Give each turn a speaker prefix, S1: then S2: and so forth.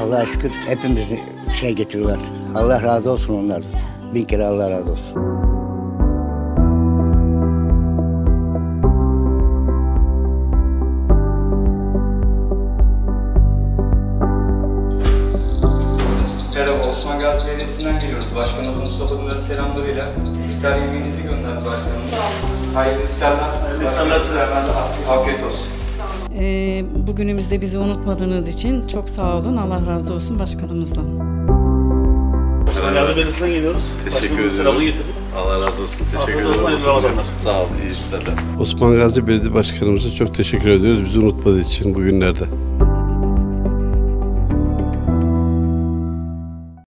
S1: Allah'a şükür hepimizi şey getiriyorlar. Allah razı olsun onlardan. Bin kere Allah razı olsun.
S2: Merhaba, Osman Gazi Belediyesi'nden geliyoruz. Başkanımız Mustafa selamlarıyla. İftar yemeğinizi gönderdi başkanımız. Sağ olun. Hayırlı iftarlar. Hayırlı iftarlar. Afiyet olsun.
S3: Ee, bugünümüzde bizi unutmadığınız için çok sağ olun. Allah razı olsun başkanımızdan.
S4: Gazi Belediyesi'nden geliyoruz.
S5: Teşekkür ederim.
S4: selamını getirdik.
S5: Allah razı olsun. Teşekkür ederim. Sağ ol. İyi iftarlar.
S6: Osman Gazi Belediye Başkanımıza çok teşekkür ediyoruz bizi unutmadığı için bugünlerde.